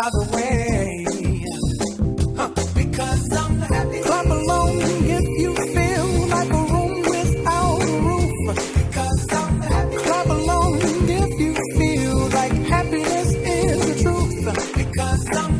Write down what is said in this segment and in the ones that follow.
by the way. Because I'm happy. Clap along if you feel like a room without a roof. I'm. Clap along if you feel like happiness is the truth. Because I'm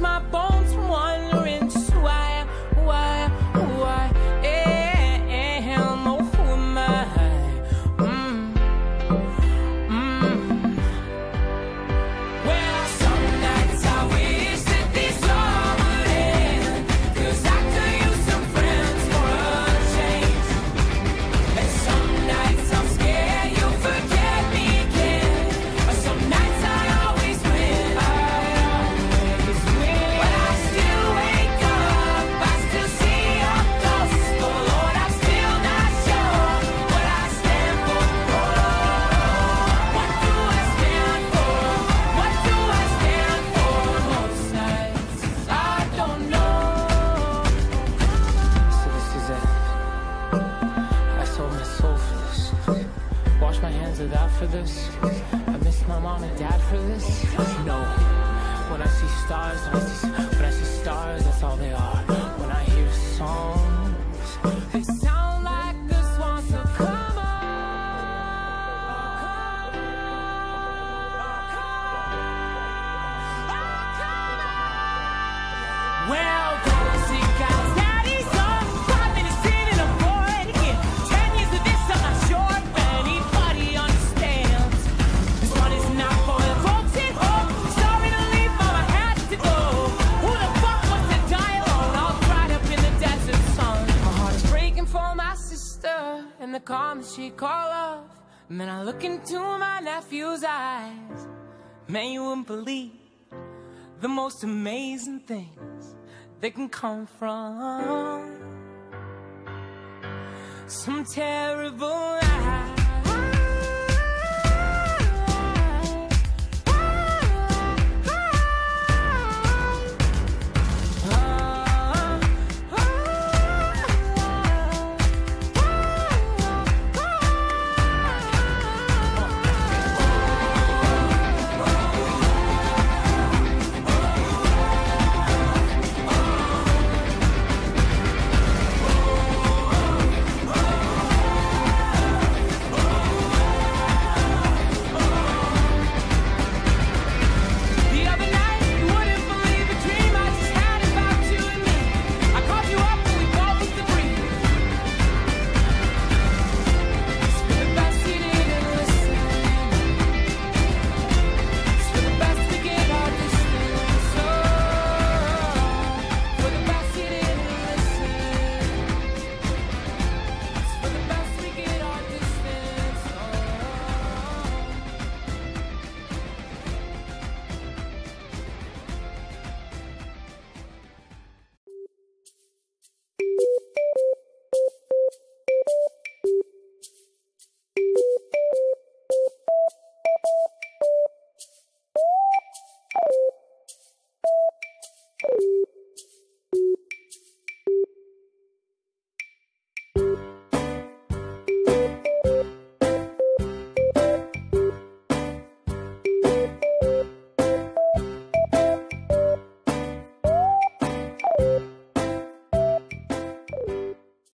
my bones. For this. I miss my mom and dad for this. No. When I see stars, I see, when I see stars, that's all they are. When I hear songs, she call love. And then I look into my nephew's eyes. Man, you wouldn't believe the most amazing things that can come from some terrible lies.